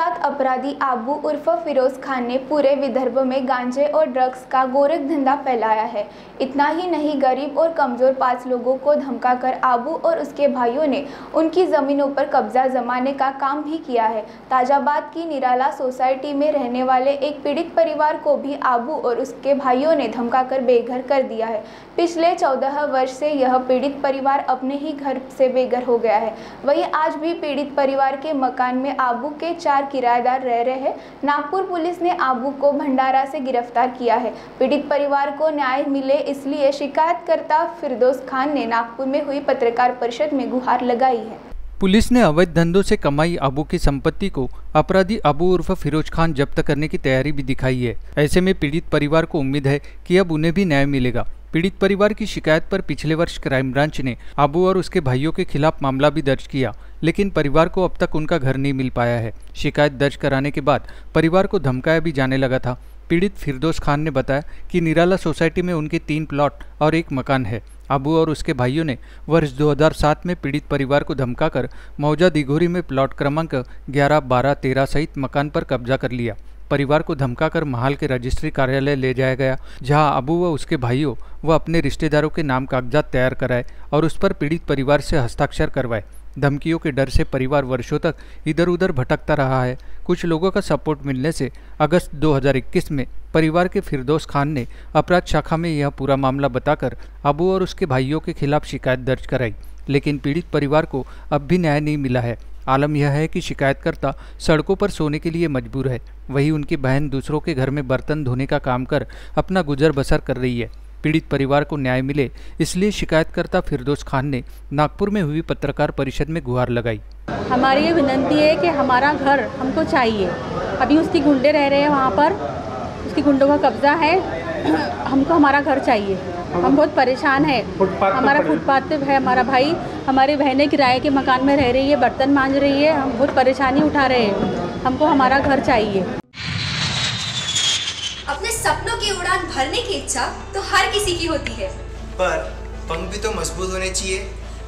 कुख्यात अपराधी आबू उर्फ़ फिरोज खान ने पूरे विदर्भ में गांजे और ड्रग्स का गोरख धंधा फैलाया है। इतना ही नहीं, गरीब और कमज़ोर पाँच लोगों को धमकाकर आबू और उसके भाइयों ने उनकी ज़मीनों पर कब्जा जमाने का काम भी किया है। ताजाबाद की, निराला सोसाइटी में रहने वाले एक पीड़ित परिवार को भी आबू और उसके भाइयों ने धमकाकर बेघर कर दिया है। पिछले चौदह वर्ष से यह पीड़ित परिवार अपने ही घर से बेघर हो गया है। वही आज भी पीड़ित परिवार के मकान में आबू के चार किराएदार रह रहे हैं। नागपुर पुलिस ने आबू को भंडारा से गिरफ़्तार किया है। पीड़ित परिवार को न्याय मिले इसलिए शिकायतकर्ता फिरदोस खान ने नागपुर में हुई पत्रकार परिषद में गुहार लगाई है। पुलिस ने अवैध धंधों से कमाई आबू की संपत्ति को अपराधी अबू उर्फ़ फिरोज खान जब्त करने की तैयारी भी दिखाई है। ऐसे में पीड़ित परिवार को उम्मीद है कि अब उन्हें भी न्याय मिलेगा। पीड़ित परिवार की शिकायत पर पिछले वर्ष क्राइम ब्रांच ने आबू और उसके भाइयों के खिलाफ मामला भी दर्ज किया लेकिन परिवार को अब तक उनका घर नहीं मिल पाया है। शिकायत दर्ज कराने के बाद परिवार को धमकाया भी जाने लगा था। पीड़ित फिरदोस खान ने बताया कि निराला सोसाइटी में उनके तीन प्लॉट और एक मकान है। आबू और उसके भाइयों ने वर्ष 2007 में पीड़ित परिवार को धमकाकर मौजा दिघोरी में प्लॉट क्रमांक 11, 12, 13 सहित मकान पर कब्जा कर लिया। परिवार को धमकाकर महाल के रजिस्ट्री कार्यालय ले जाया गया, जहाँ अबू व उसके भाइयों व अपने रिश्तेदारों के नाम कागजात तैयार कराए और उस पर पीड़ित परिवार से हस्ताक्षर करवाए। धमकियों के डर से परिवार वर्षों तक इधर उधर भटकता रहा है। कुछ लोगों का सपोर्ट मिलने से अगस्त 2021 में परिवार के फिरदौस खान ने अपराध शाखा में यह पूरा मामला बताकर अबू और उसके भाइयों के खिलाफ शिकायत दर्ज कराई, लेकिन पीड़ित परिवार को अब भी न्याय नहीं मिला है। आलम यह है कि शिकायतकर्ता सड़कों पर सोने के लिए मजबूर है। वहीं उनकी बहन दूसरों के घर में बर्तन धोने का काम कर अपना गुजर बसर कर रही है। पीड़ित परिवार को न्याय मिले, इसलिए शिकायतकर्ता फिरदोस खान ने नागपुर में हुई पत्रकार परिषद में गुहार लगाई। हमारी ये विनंती है कि हमारा घर हमको चाहिए। अभी उसकी गुंडे रह रहे हैं वहाँ पर। उसकी गुंडों का कब्जा है। हमको हमारा घर चाहिए। हम बहुत परेशान है। हमारा फुटपाथ पे है हमारा भाई हमारी बहनें किराए के मकान में रह रही है बर्तन मांझ रही है हम बहुत परेशानी उठा रहे हैं। हमको हमारा घर चाहिए। अपने सपनों की उड़ान भरने की इच्छा तो हर किसी की होती है। पर पंख भी तो मज़बूत होने चाहिए।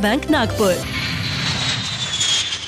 Bank, Nagpur.